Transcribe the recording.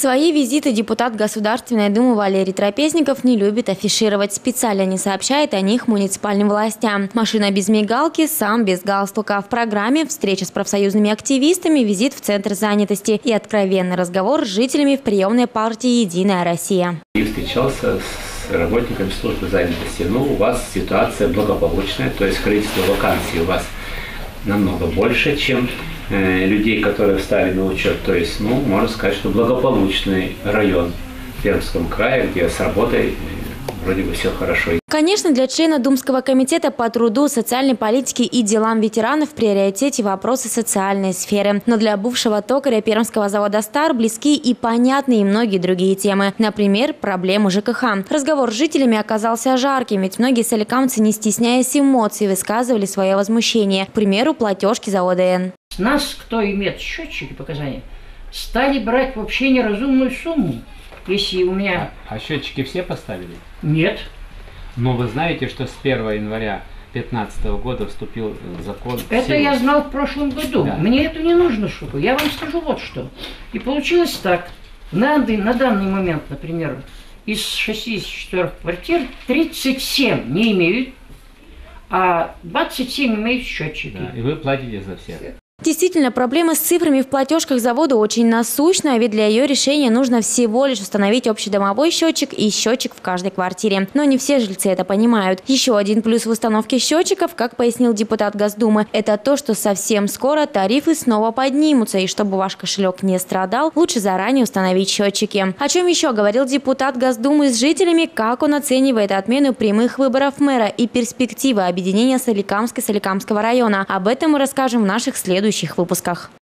Свои визиты депутат Государственной Думы Валерий Трапезников не любит афишировать. Специально не сообщает о них муниципальным властям. Машина без мигалки, сам без галстука. В программе встреча с профсоюзными активистами, визит в Центр занятости и откровенный разговор с жителями в приемной партии «Единая Россия». И встречался с работниками службы занятости. Ну, у вас ситуация благополучная, то есть количество вакансий у вас намного больше, чем э, людей, которые встали на учет. То есть, ну, можно сказать, что благополучный район в Пермском крае, где с работой вроде бы все хорошо. Конечно, для члена Думского комитета по труду, социальной политике и делам ветеранов в приоритете вопросы социальной сферы. Но для бывшего токаря Пермского завода «Стар» близки и понятны и многие другие темы. Например, проблемы ЖКХ. Разговор с жителями оказался жарким, ведь многие соликамцы, не стесняясь эмоций, высказывали свое возмущение. К примеру, платежки за ОДН. С нас, кто имеет счетчики показания, стали брать вообще неразумную сумму. Если у меня... А, а счетчики все поставили? Нет. Но вы знаете, что с 1 января 2015 года вступил закон. Это я знал в прошлом году. Да. Мне это не нужно, чтобы. Я вам скажу вот что. И получилось так. На, на данный момент, например, из 64 квартир 37 не имеют, а 27 имеют счетчики. Да, и вы платите за всех. Действительно, проблема с цифрами в платежках завода очень насущная, ведь для ее решения нужно всего лишь установить общедомовой счетчик и счетчик в каждой квартире. Но не все жильцы это понимают. Еще один плюс в установке счетчиков, как пояснил депутат Госдумы, это то, что совсем скоро тарифы снова поднимутся, и чтобы ваш кошелек не страдал, лучше заранее установить счетчики. О чем еще говорил депутат Госдумы с жителями, как он оценивает отмену прямых выборов мэра и перспективы объединения Соликамска-Соликамского района. Об этом мы расскажем в наших следующих следующих выпусках.